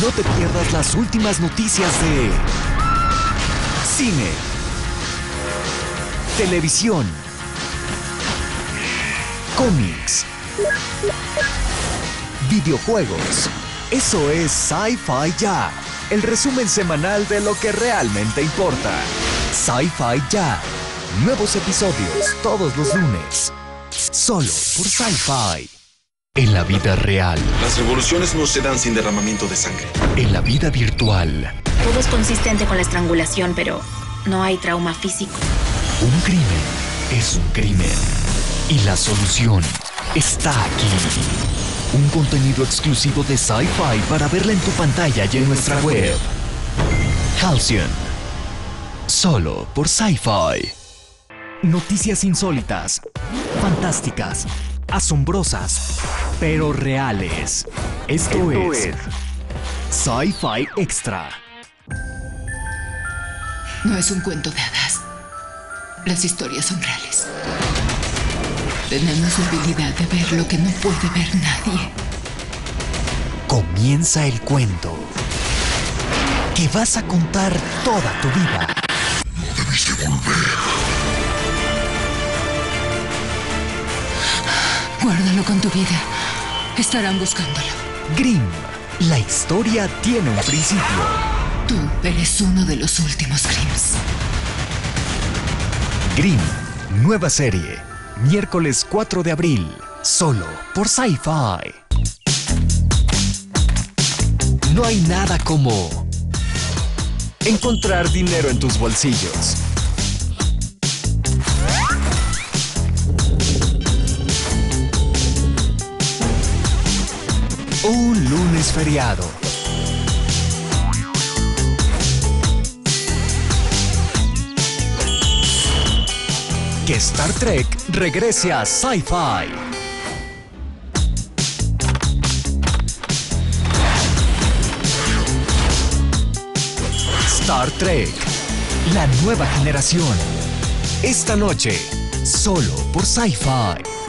No te pierdas las últimas noticias de cine, televisión, cómics, videojuegos. Eso es Sci-Fi Ya, el resumen semanal de lo que realmente importa. Sci-Fi Ya. Nuevos episodios todos los lunes. Solo por Sci-Fi. En la vida real, Las revoluciones no se dan sin derramamiento de sangre. en la vida virtual, Todo es consistente con la estrangulación, pero no hay trauma físico. un crimen es un crimen. Y la solución está aquí. Un contenido exclusivo de Sci-Fi para verla en tu pantalla y en nuestra web. Halcyon. Solo por Sci-Fi. Noticias insólitas, fantásticas, asombrosas, pero reales. Esto, es, Sci-Fi Extra. No es un cuento de hadas. Las historias son reales. Tenemos la habilidad de ver lo que no puede ver nadie. Comienza el cuento que vas a contar toda tu vida. Guárdalo con tu vida. Estarán buscándolo. Grimm, la historia tiene un principio. Tú eres uno de los últimos Grimms. Grimm, nueva serie, miércoles 4 de abril, solo por Sci-Fi. No hay nada como encontrar dinero en tus bolsillos. Un lunes feriado. Que Star Trek regrese a Sci-Fi. Star Trek, la nueva generación. Esta noche, solo por Sci-Fi.